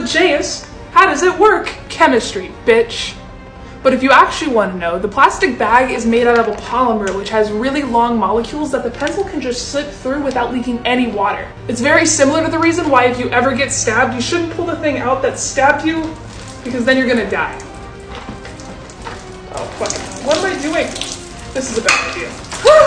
but Jayus, how does it work? Chemistry, bitch. But if you actually want to know, the plastic bag is made out of a polymer which has really long molecules that the pencil can just slip through without leaking any water. It's very similar to the reason why if you ever get stabbed, you shouldn't pull the thing out that stabbed you because then you're gonna die. Oh, fuck. What am I doing? This is a bad idea.